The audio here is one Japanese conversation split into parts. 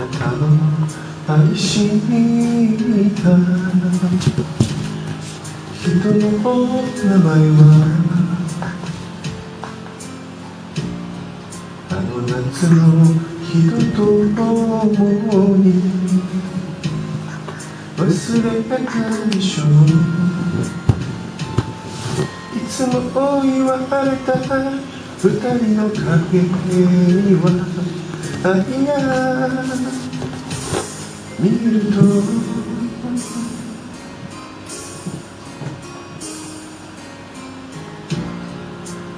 なたの愛した人の名前はあの夏の人と共に忘れたでしょういつも言われた二人の影には愛が見ると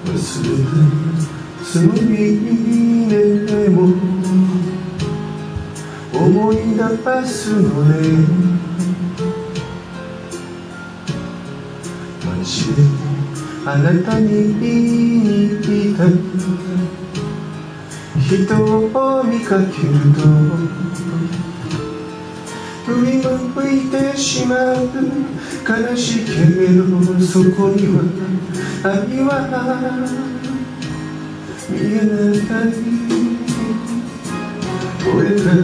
忘れたつもりでも思い出すのね街であなたに言いたい人を見かけると振り向いてしまう悲しいけれどそこには愛は見えないこれから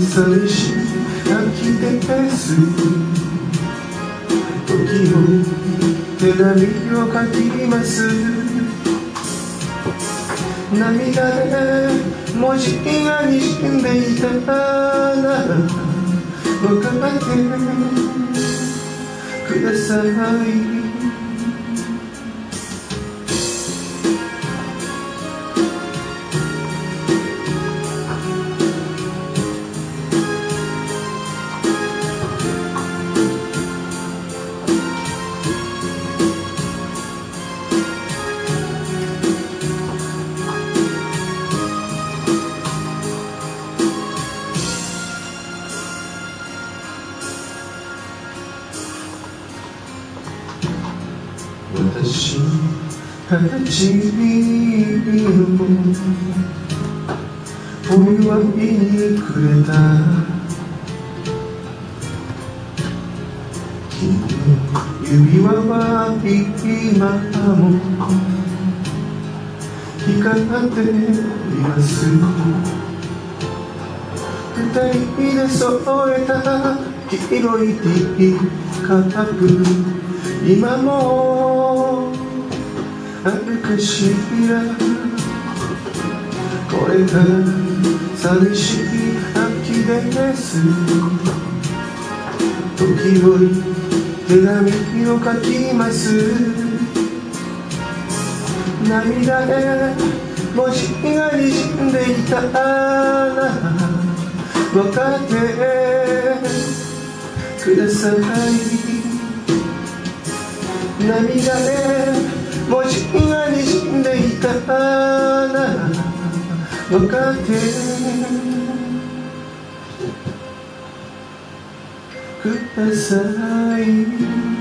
寂しい秋です時を手紙を書きます涙で文字がにじんでいたなら分かってください。私二十のお祝いにくれた君の指輪は今も光っています二人で添えた黄色いティーカップ今もあるかしらこれから寂しい秋です時折手紙を書きます涙で文字がにじんでいたら分かってください涙で分かってくだ